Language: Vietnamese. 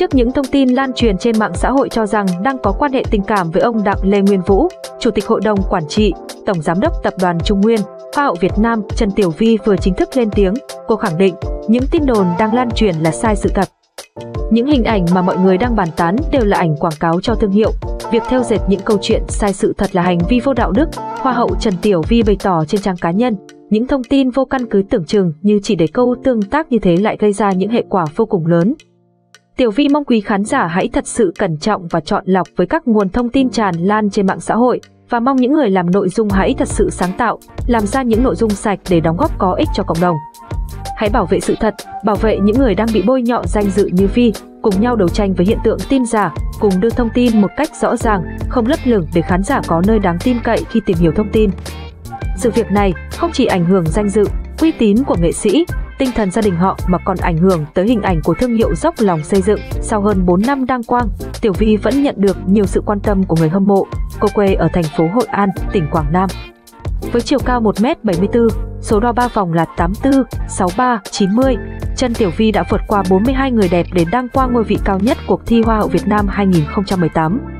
Trước những thông tin lan truyền trên mạng xã hội cho rằng đang có quan hệ tình cảm với ông Đặng Lê Nguyên Vũ, Chủ tịch Hội đồng Quản trị, Tổng Giám đốc Tập đoàn Trung Nguyên, Hoa hậu Việt Nam Trần Tiểu Vi vừa chính thức lên tiếng, cô khẳng định những tin đồn đang lan truyền là sai sự thật. Những hình ảnh mà mọi người đang bàn tán đều là ảnh quảng cáo cho thương hiệu. Việc theo dệt những câu chuyện sai sự thật là hành vi vô đạo đức, Hoa hậu Trần Tiểu Vi bày tỏ trên trang cá nhân. Những thông tin vô căn cứ tưởng chừng như chỉ để câu tương tác như thế lại gây ra những hệ quả vô cùng lớn. Tiểu Vi mong quý khán giả hãy thật sự cẩn trọng và chọn lọc với các nguồn thông tin tràn lan trên mạng xã hội và mong những người làm nội dung hãy thật sự sáng tạo, làm ra những nội dung sạch để đóng góp có ích cho cộng đồng. Hãy bảo vệ sự thật, bảo vệ những người đang bị bôi nhọ danh dự như Vi, cùng nhau đấu tranh với hiện tượng tin giả, cùng đưa thông tin một cách rõ ràng, không lấp lửng để khán giả có nơi đáng tin cậy khi tìm hiểu thông tin. Sự việc này không chỉ ảnh hưởng danh dự, uy tín của nghệ sĩ, tinh thần gia đình họ mà còn ảnh hưởng tới hình ảnh của thương hiệu dốc lòng xây dựng. Sau hơn 4 năm đăng quang, Tiểu Vi vẫn nhận được nhiều sự quan tâm của người hâm mộ. Cô quê ở thành phố Hội An, tỉnh Quảng Nam. Với chiều cao 1m74, số đo 3 vòng là 84, 63, 90, chân Tiểu Vi đã vượt qua 42 người đẹp để đăng quang ngôi vị cao nhất cuộc thi Hoa hậu Việt Nam 2018.